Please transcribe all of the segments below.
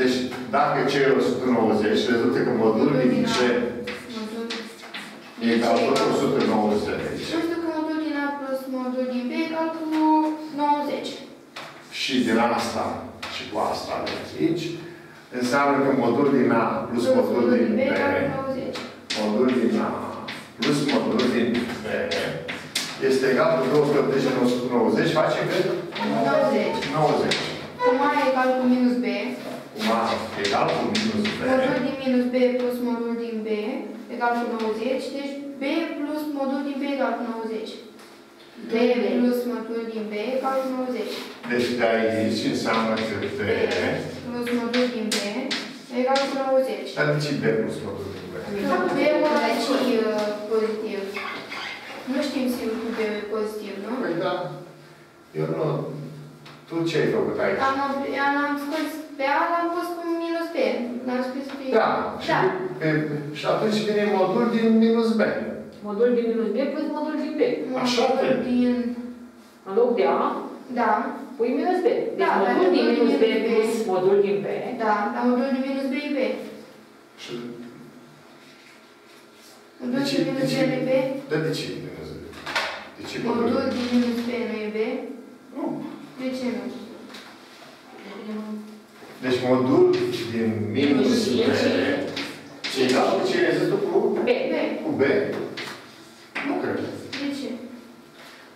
Deci, dacă C e 190, rezultă că modulul din C Modul e egal cu 190. Știu că modul din A plus modul din B egal cu 90. Și din asta și cu asta de aici, înseamnă că modul din A plus modul din B, egal cu 90. modul din A plus modul din B, este egal cu 280 în 190, face cât? 90. 90. Cum A egal cu minus B, Cum A egal cu minus B, modul din minus B plus modul din B egal cu 90, deci B plus modul din B egal cu 90. B plus modul din B egal cu 90. deci de aici înseamnă că B, plus modul din B egal cu 90. dar de ce B plus modul din B? B-ul ăla e și uh, pozitiv. Nu știm sigur că B e pozitiv, nu? Păi da, eu nu... Tu ce ai făcut aici? Am, am, am scos pe A, l-am pus cu minus B. L-am scris pe... Da, și, Da. pe, și atunci vine modul din minus B. Modul din minus B plus modul din B. Așa Modul trebuie. din... În loc de A, Da, pui minus B. Deci Da, dar modul din modul minus B din B. plus modul din B. da, dar modul din minus B e B. Și Modul De ce- din minus de B ce- nu e B. de, de ce minus B? De ce Modul modul? din minus B nu e B. Nu. De ce nu? Deci modul din minus Minus B, cinci. ce egal cu ce ai zis tu cu, B. B. cu B? Nu cred. De ce?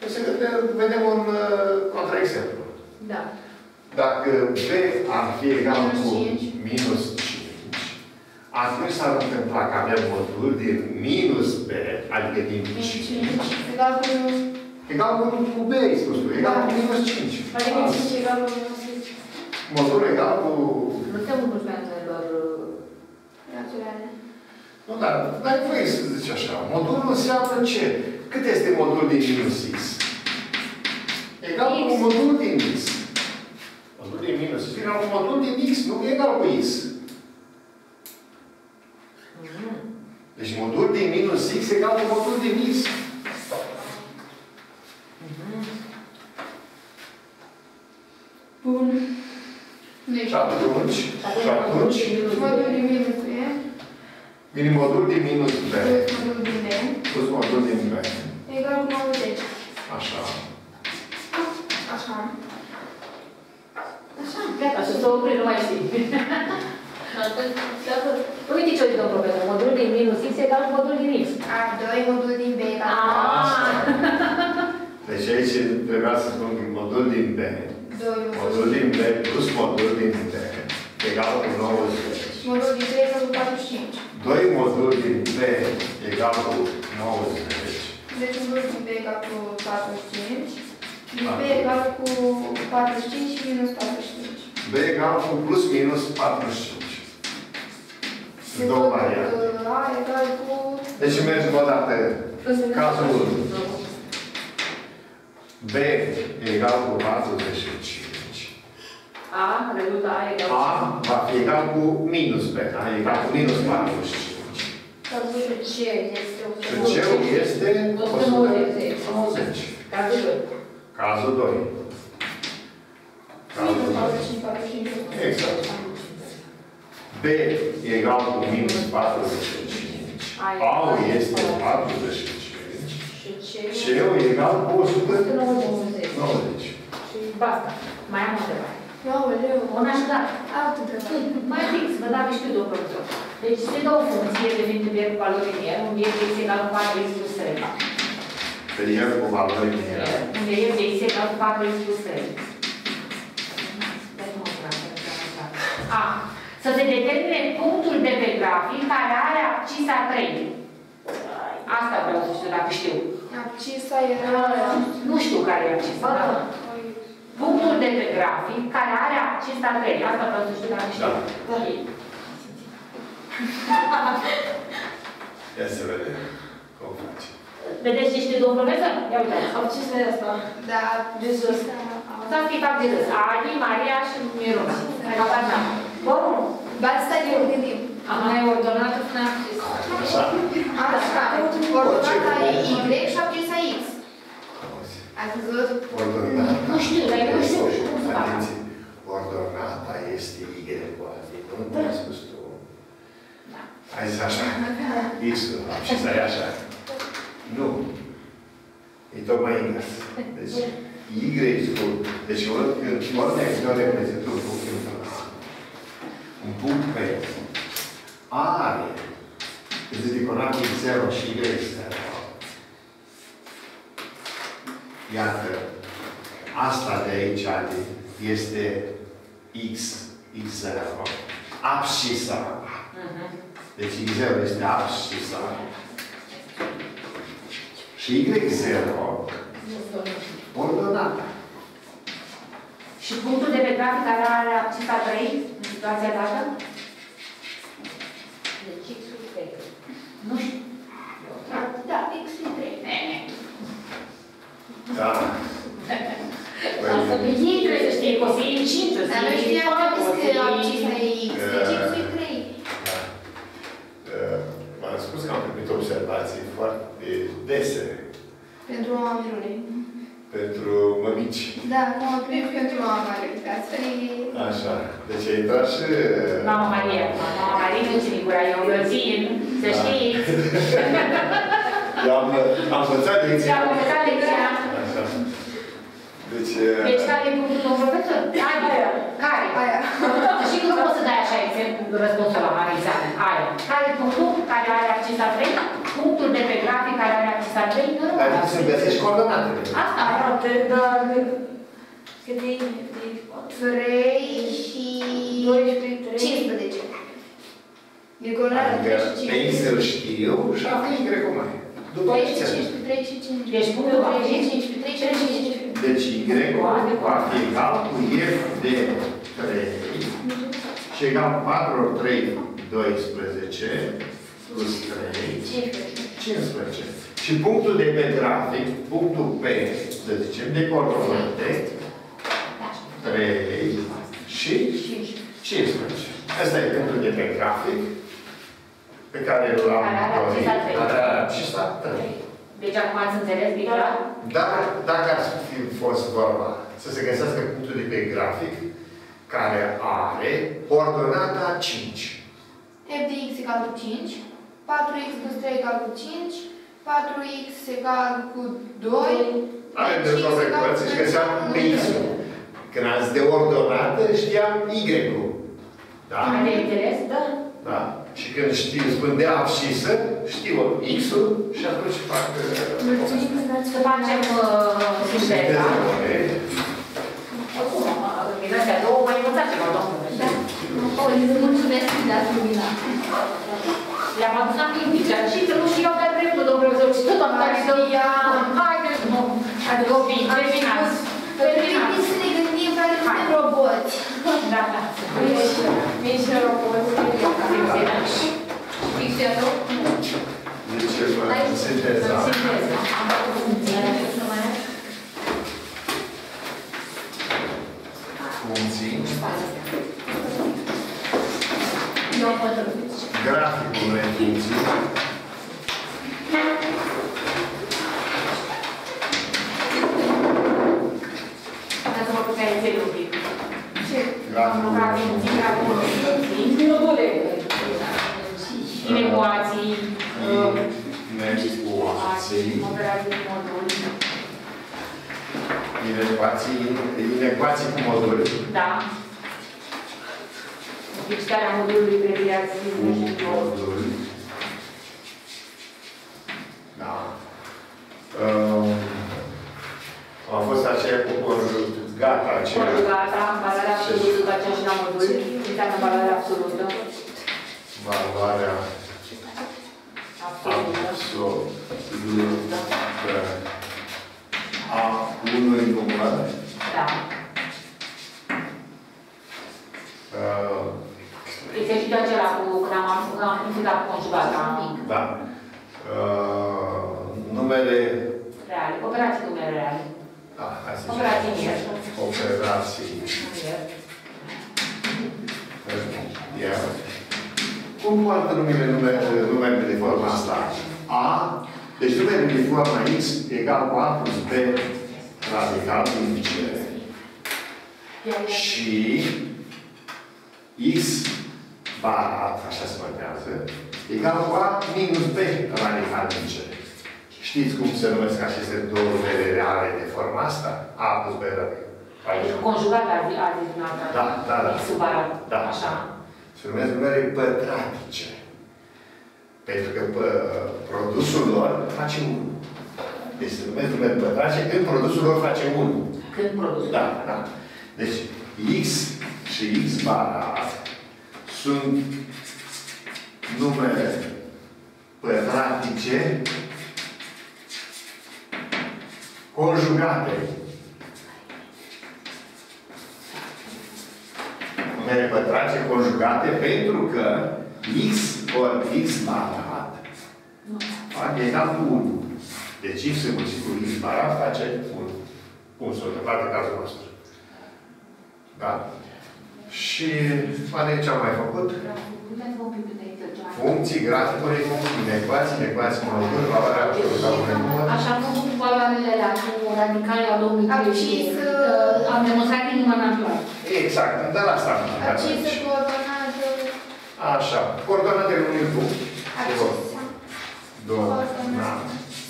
Deci să vedem- vedem un uh, contraexemplu. Da. Dacă B ar fi egal Minus cu cinci. minus 5, atunci s-ar întâmpla că avem modul din minus B, adică din Din 5, 5 egal cu... egal cu, cu B, ai spus tu, egal cu Da. minus 5. Adică 5 egal cu minus 5. Modul egal cu... Nu suntem în conștiință doar... uh, Naturale. Nu, dar, dar voi să zici așa. Modulul înseamnă ce? Cât este modul din minus x? Egal cu X. modul din x. Modul din minus x egal cu modul din x, nu egal cu x. mhm. Deci modul din minus x egal cu modul din x. Mhm. Bun. Nu e Și atunci, și atunci, Modul din minus B vine modul din minus b plus modul din B plus modul din b. egal cu 90. Așa. Așa. Așa. Gata, și să opri, nu mai știi. Uite ce uite, domnul profesor, modul din minus x egal cu modul din x. A, 2 modul din B egal cu Ah. Deci aici trebuia să spun că modul din b, 2 modul din b plus modul din b egal cu 90. Modul din B egal cu 45. 2 moduli din b egal cu 90. Deci modul din B egal cu 45. Din B egal cu 45 și minus 45. b egal cu plus minus 45. Sunt două variante. A egal cu... Deci mergem o dată. Cazul 1. b egal cu 45. A, rezultă A egal cu... a va fi egal cu minus b. A egal cu minus 45. Cazul C este Și c este 190. 190. Cazul 2. Cazul 2. Cazul Minus 2. 45, 45. Exact. B egal cu minus 45. A este 45. Și C... C egal cu 190. 190. Și basta. Mai am o întrebare. Aoleu. Una și da. Altă întrebare. Mai fix, vă dau și tu, domnul profesor. Deci se dă o funcție de ventibier cu valori în el, unde f este egal cu 4x plus 3. Perier cu valori în el. Unde f de x egal cu 4x plus 3. Dă-mi o frate, frate. A. Să se determine punctul de pe grafic care are abscisa 3. Asta vreau să știu, dacă știu. Abcisa era... Nu știu care e abscisa. da. Punctul de pe grafic care are abscisa 3. Asta vreau să știu, dacă știu. Da. Da. Ia să vedem cum face. Vedeți ce știu, domnul profesor? Ia uitați. Abcisa asta. Da, de sus. Asta fi fac de râs. Ali, Maria și Miruna. Habar n-am. Bun. Ba, stai să ne gândim. Aha, e ordonată până acces. Așa. Așa. Ordonata e Y și abcisa X. Auzi. Ați văzut? Ordonata. Nu știu, dar eu nu știu cum să fac. Atenție. Ordonata este Y cu alb. Nu cum ai spus tu. Da. Ai zis așa. X-ul, și să așa. Nu. E tocmai invers. Deci, Y-ul, deci în ordinea este o reprezintă un punct influență. Un punct pe are, când zic conatul 0 și Y 0. Iată, asta de aici este X, X0, abscisa. Deci X0 este abscisa. Și Y0 ordonată. Și punctul de pe grafic care are abscisa 3 în situația dată? Deci X-ul 3. Nu știu. Da, X e 3. Da. Asta Păi, ei trebuie să știe cosin 5, Dar noi știam că abscisa e X, deci X e 3. da. Uh, V-am spus că am primit observații foarte dese Pentru o amirule. pentru mămici. Da, cum am primit pentru o amirule. Astfel e... Așa. Deci a intrat și... Mama Maria, Mama Maria nu ține gura, eu vă țin, să știți. Eu am, am învățat Și lecția. am învățat lecția. Așa. Deci... Deci care e punctul domnul profesor? Ai, aia. Care? Aia. Și nu poți să dai așa exemplu, răspunsul la mare examen. Aia. Care e punctul care are accesa 3? Punctul de pe grafic care are accesa 3? Nu, Dar trebuie să găsești coordonatele. Asta. Cât e? 3 și... 12, 3. 15. Virgularea 3 Adică și pe X 15. îl știu și apoi Y cum mai. După 3 și aceea. 15, 3 și 15. Deci punctul 3 și 15. 15, 3 și 15. Deci Y va fi egal cu F de 3 și egal 4 ori 3, 12 plus 3, 15. Și punctul de pe grafic, punctul P, să zicem, de coordonate, 3 și 15. Asta e punctul de pe grafic pe care l-am Care are dorit. acesta trei. Care are acesta 3. Deci acum ați înțeles, Victor? Dar dacă ar fi fost vorba să se găsească punctul de pe grafic care are ordonata 5. f de x egal cu 5, 4x plus 3 egal cu 5, 4x egal cu 2, Avem de Deci toate x egal cu părți și găseam pe x -ul. Când ați de ordonată, știam y-ul. Da? Ai de înțeles? Da. Da? Și când știu, spun de abscisă, știu x-ul și atunci fac... Să facem uh, sinteza. Oricum, în minunea două, mai învățat ceva, domnule. Da. O, îți mulțumesc că dați lumina. Le-am adus aminte, și să nu și eu de dreptul, domnule profesor, și tot am dat și Haideți, nu. Adică copii, terminați. Trebuie să ne gândim care suntem roboți. Da, da. Mici roboți. Fixatul. Deci, vă sinteza. Funcții. Nu pot să Graficul unei funcții. Dați-mă cu care țel un pic. Ce? Am lucrat în zi, acum în zi, inecuații, uh, Inecuații. operații moduli. Inecuații. Inecuații cu moduli. Da. Fixarea modulului previații și Moduli. Da. Um, a fost aceea cu corul gata, aceea. Corul gata, valoarea absolută, după aceea și la modul, înseamnă valoarea absolută. Valoarea Absolută. absolută a unui număr. Da. Uh, Exercițiul acela cu, când am am am simțitat conjugata, Da. Uh, numele, reale, operații numere reale. da, hai să zicem, Operații mieri. operații. Iar, cum poartă numele nume- numele de forma asta? A, deci numele de forma X egal cu A plus B radical din C. Și X barat, așa se notează, egal cu A minus B radical din C. Știți cum se numesc aceste două numere reale de forma asta? A plus B radical. Deci conjugat ar fi azi din alta. Da, da, da. Subarat. Da. Așa. Se numesc numere pătratice. Pentru că pă, produsul lor face 1. Deci se numesc numere pătratice când produsul lor face 1. Când produsul. Da, da. Deci, X și X barat sunt numere pătratice conjugate. Numere pătratice conjugate pentru că X ori X barat fac egal cu 1. Deci X înmulțit cu X barat face 1. Cum s-a întâmplat în cazul nostru. Da? Și oare ce am mai făcut? Puteți vorbi pe de aici ceva? Funcții, graficuri, funcții, ecuații, ecuații, molecule, valoarea absolută a unui număr. Așa am făcut cu valoarele alea, cu radicale la 2003 Am și zis, uh, am demonstrat inima naturală. Exact, dar asta am făcut Accisă aici. coordonată, Așa, coordonatele unui punct. accisă. Două, da.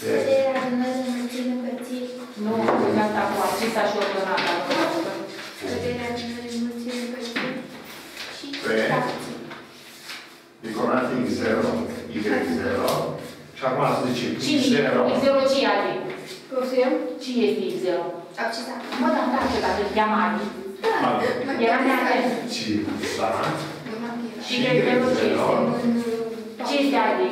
Vederea adunării înmulțiri împărțiri. Nu, de asta cu acesta și ordonata. 0, Y 0. Și acum să zicem Cine? 0. X0 ce e Adi? Profil. Cine este X0? Accisă. Mă, dar da, ce dacă îl cheam Adi. Da. Era neatent. Și da. Și Y0 ce este? Ce este Adi?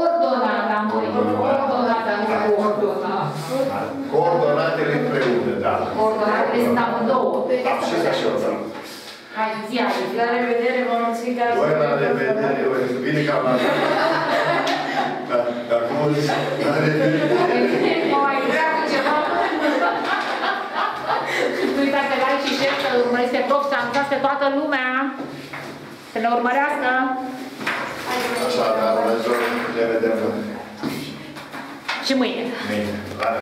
Ordonata, măi. Ordonata, nu ordonata. Coordonatele împreună, da. Ordonatele sunt amândouă. Acesta și ordonat. Hai, zi Adi. La revedere, vă mulțumim că ați Voi la revedere, voi bine că am luat. Da, acum la revedere. Mă mai vrea cu ceva? Nu uitați să like și share, să urmăriți pe prof, să anunțați pe toată lumea. Să ne urmărească. Așa, dar ne vedem Și mâine. mâine. La